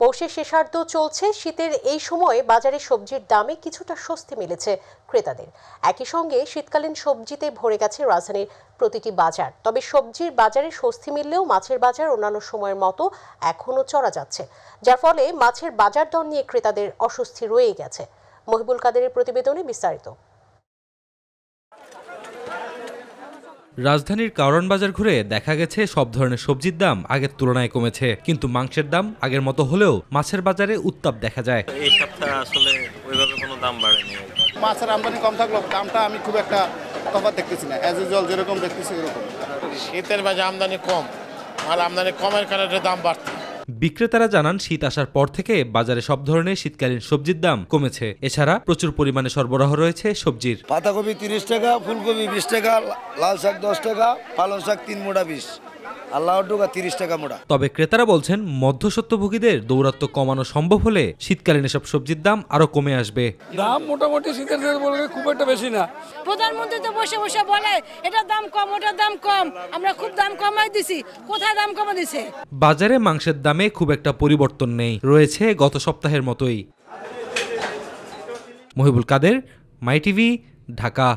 পৌষের শেষার্ধ চলছে, শীতের এই সময়ে বাজারে সবজির দামে কিছুটা স্বস্তি মিলেছে ক্রেতাদের। একই সঙ্গে শীতকালীন সবজিতে ভরে গেছে রাজধানীর প্রতিটি বাজার। তবে সবজির বাজারে স্বস্তি মিললেও মাছের বাজার অন্যান্য সময়ের মতো এখনও চড়া যাচ্ছে। যার ফলে মাছের বাজার দর নিয়ে ক্রেতাদের অস্বস্তি রয়ে গেছে। মহিবুল কাদেরের প্রতিবেদনে বিস্তারিত। রাজধানীর কারণ বাজার ঘুরে দেখা গেছে সব ধরনের সবজির দাম আগের তুলনায় কমেছে। কিন্তু মাংসের দাম আগের মতো হলেও মাছের বাজারে উত্তাপ দেখা যায়। এই সপ্তাহে আসলে ওইভাবে কোনো দাম বাড়েনি মাছের আমদানি কম থাকলেও দামটা আমি খুব একটা তফাৎ দেখতেছি না। অ্যাজ ইউজুয়াল যেরকম দেখতেছি এরকম শীতের বাজার আমদানি কম। আর আমদানি কমের কারণে দাম বাড়ছে। বিক্রেতারা জানান, শীত আসার পর থেকে বাজারে সব ধরনের শীতকালীন সবজির দাম কমেছে। এছাড়া প্রচুর পরিমাণে সরবরাহ রয়েছে সবজির। পাতাকপি তিরিশ টাকা, ফুলকপি বিশ টাকা, লাল শাক দশ টাকা, পালং শাক তিন মোটা বিশ। আর লাউ তিরিশ টাকা মোটা তবে ক্রেতারা বলছেন মধ্যসত্ত্বভোগীদের দৌরাত্ম্য কমানো সম্ভব হলে শীতকালীন এসব সবজির দাম আরও কমে আসবে। দাম মোটামুটি শীতের দিনে বলে খুব একটা বেশি না। প্রধানমন্ত্রী তো বসে বসে বলে এটার দাম কম ওটার দাম কম। আমরা খুব দাম কমাই দিছি। কোথায় দাম কমা দিছে? বাজারে মাংসের দামে খুব একটা পরিবর্তন নেই। রয়েছে গত সপ্তাহের মতোই। Mohibul Kader My TV Dhaka.